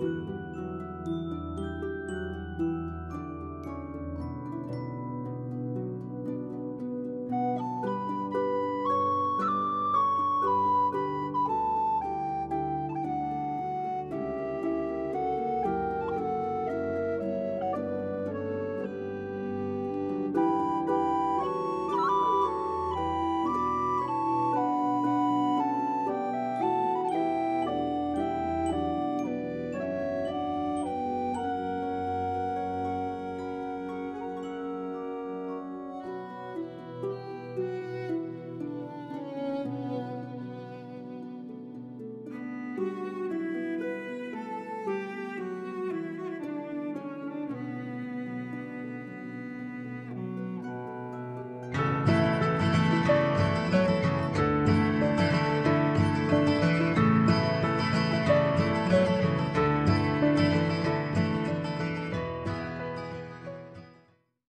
you